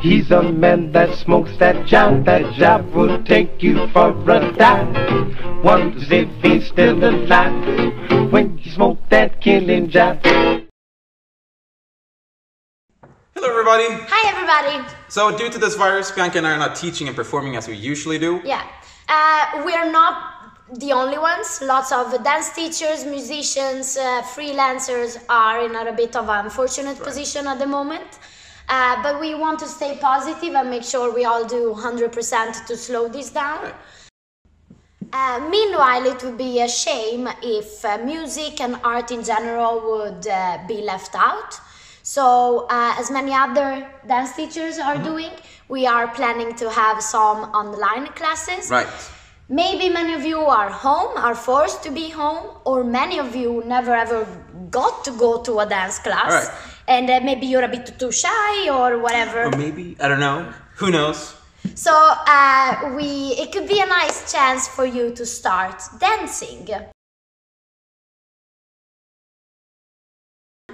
He's a man that smokes that job. That job will take you for a dive. Wonders if he's still alive when you smoke that killing job. Hello, everybody. Hi, everybody. So, due to this virus, Bianca and I are not teaching and performing as we usually do. Yeah, uh, we are not the only ones. Lots of dance teachers, musicians, uh, freelancers are in a bit of an unfortunate position at the moment. Uh, but we want to stay positive and make sure we all do 100% to slow this down. Uh, meanwhile, it would be a shame if uh, music and art in general would uh, be left out. So, uh, as many other dance teachers are doing, we are planning to have some online classes. Right. Maybe many of you are home, are forced to be home, or many of you never ever got to go to a dance class. Alright. And uh, maybe you're a bit too shy or whatever. Or maybe, I don't know. Who knows? So uh, we, it could be a nice chance for you to start dancing.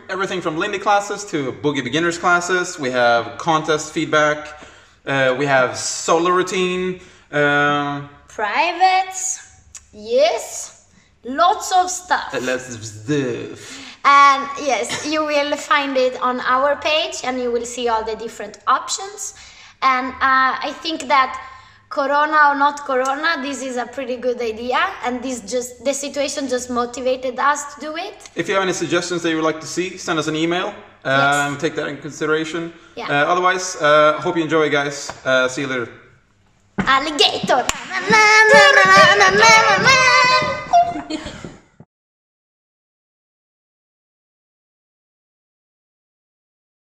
Everything from Lindy classes to Boogie Beginners classes. We have contest feedback. Uh, we have solo routine. Uh, Privates, yes, lots of stuff. let's stuff. And yes, you will find it on our page and you will see all the different options. And uh, I think that Corona or not Corona, this is a pretty good idea. And this just, the situation just motivated us to do it. If you have any suggestions that you would like to see, send us an email. Yes. Um, Take that in consideration. Yeah. Uh, otherwise, uh, hope you enjoy, guys. Uh, see you later. Alligator!